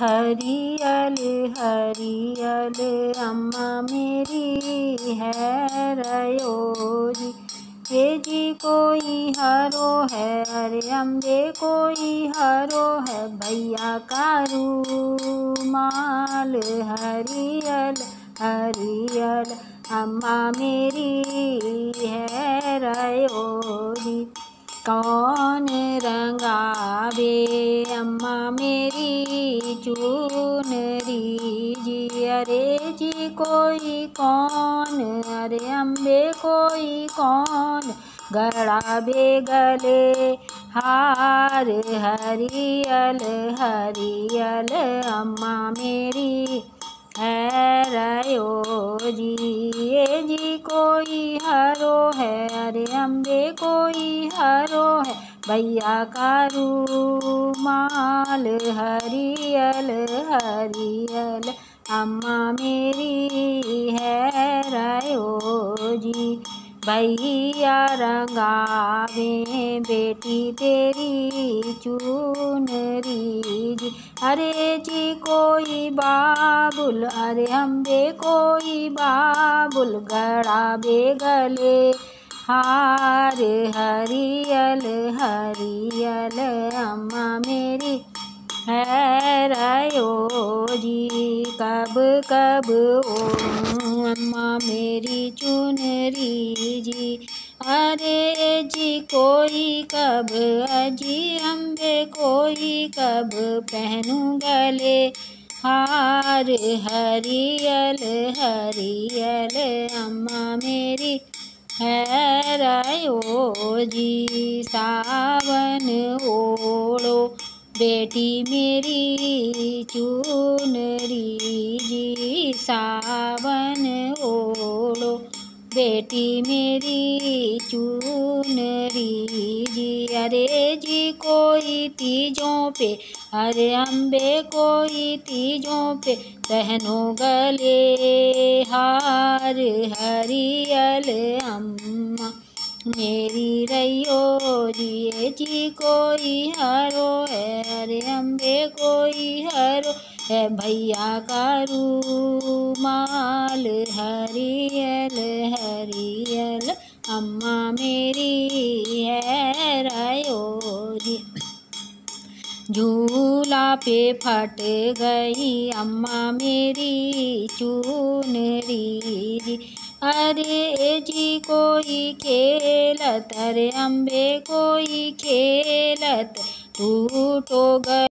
हरियल हरियल अम्मा मेरी है रयोरी हे जी कोई हरो है, अरे अम्बे कोई हरो है, भैया कारू माल हरियल हरियल अम्मा मेरी है रयोरी कौन रंगावे अम्मा मेरी चूनरी जी अरे जी कोई कौन? अरे अम्बे कोई कौन? गड़ा बेगले, हार हरियल हरियल अम्मा मेरी। है रयो जी ये जी कोई हरो है, अरे अम्बे कोई हरो है। भैया कारू माल हरियल हरियल, अम्मा मेरी है रयो जी। भैया रंगावे बेटी तेरी चुनरी जी। अरे जी कोई बाबुल अरे अम्बे, कोई बाबुल गड़ा बेगले, हार हरियल हरियल, अम्मा मेरी है रयो जी, कब कब, ओ अम्मा मेरी चुनरी जी अरे जी, कोई कब, अजी अम्बे, कोई कब, पहनू गले हार, हरियल हरियल, अम्मा मेरी है रयो जी, सावन ओढ़ो, बेटी मेरी चुनरी जी सावन ओढ़ो, बेटी मेरी चुनरी जी अरे जी कोई तीजों पे अरे अम्बे कोई तीजों पे पहनो गले हार हरियल अम्मा। मेरी रैयो जिए जी कोई हरो है अरे अम्बे कोई हरो है, भैया कारू माल हरियल हरियल अम्मा मेरी है। झूला पे फट गई, अम्मा मेरी चूनरी अरे जी कोई खेलत अरे अम्बे कोई खेलत टूटो गए